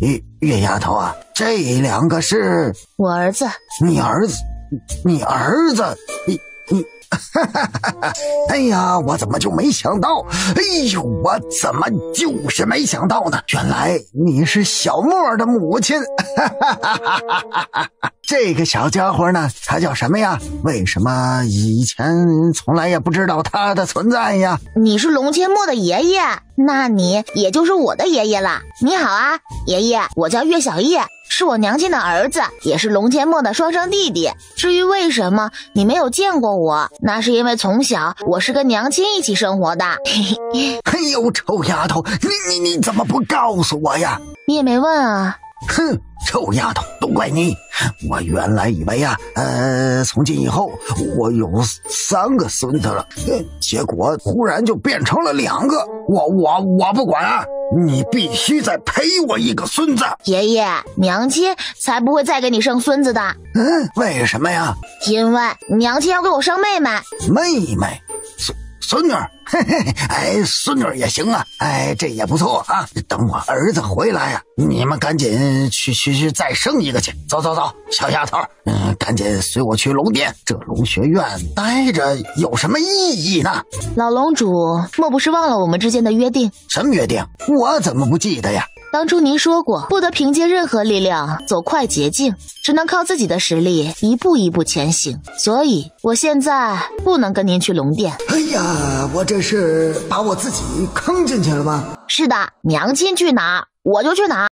月月丫头啊，这两个是我儿子，你儿子，你儿子，你你。哈哈哈哈哎呀，我怎么就没想到？哎呦，我怎么就是没想到呢？原来你是小莫的母亲。哈哈哈哈哈！这个小家伙呢，他叫什么呀？为什么以前从来也不知道他的存在呀？你是龙千墨的爷爷，那你也就是我的爷爷了。你好啊，爷爷，我叫岳小叶。是我娘亲的儿子，也是龙千墨的双生弟弟。至于为什么你没有见过我，那是因为从小我是跟娘亲一起生活的。哎呦，臭丫头，你你你怎么不告诉我呀？你也没问啊。哼，臭丫头，都怪你！我原来以为啊，呃，从今以后我有三个孙子了，结果忽然就变成了两个。我我我不管啊！你必须再陪我一个孙子。爷爷，娘亲才不会再给你生孙子的。嗯，为什么呀？因为娘亲要给我生妹妹。妹妹。孙女，嘿嘿，哎，孙女也行啊，哎，这也不错啊。等我儿子回来呀，你们赶紧去去去再生一个去。走走走，小丫头，嗯，赶紧随我去龙殿。这龙学院待着有什么意义呢？老龙主，莫不是忘了我们之间的约定？什么约定？我怎么不记得呀？当初您说过，不得凭借任何力量走快捷径，只能靠自己的实力一步一步前行。所以，我现在不能跟您去龙殿。哎呀，我这是把我自己坑进去了吗？是的，娘亲去哪，我就去哪。